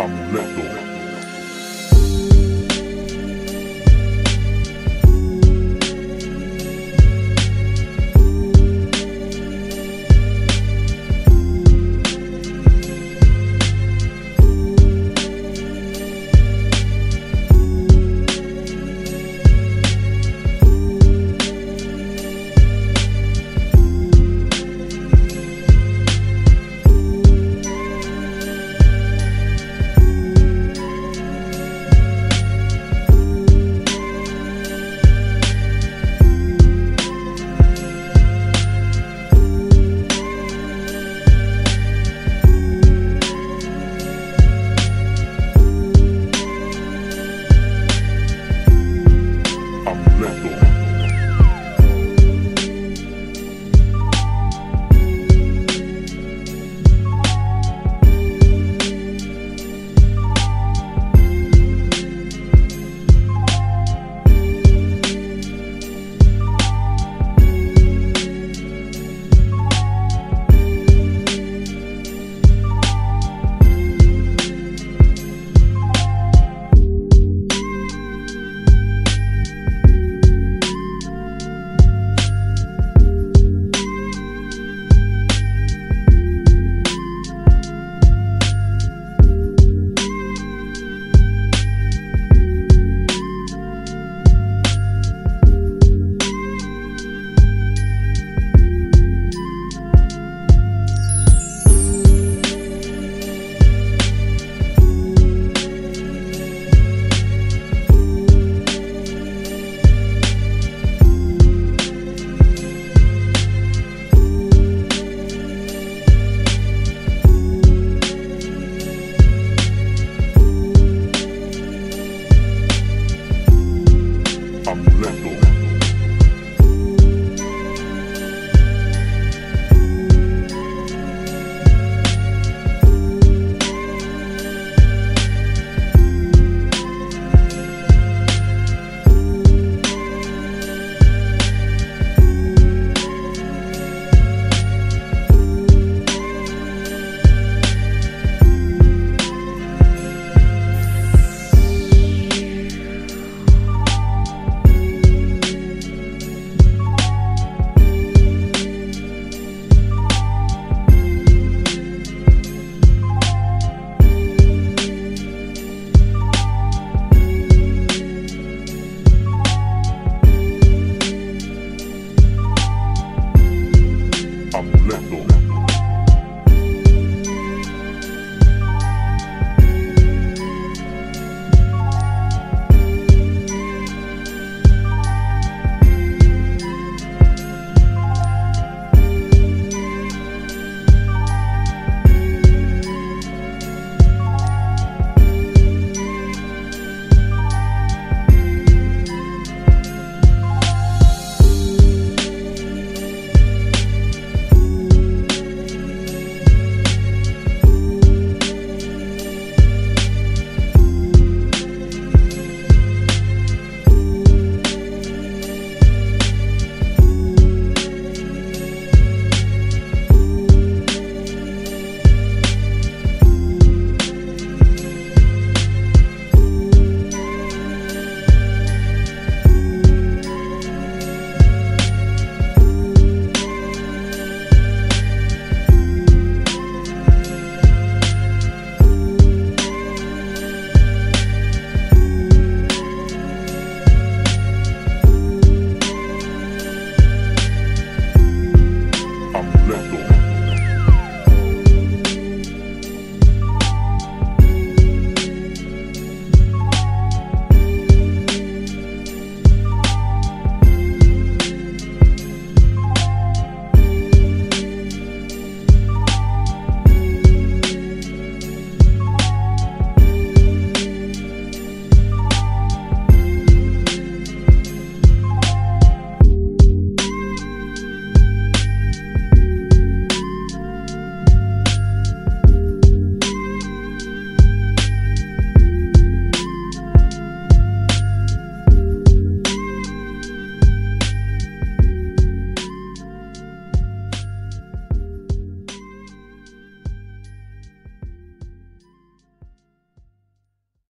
I'm letting amuleto.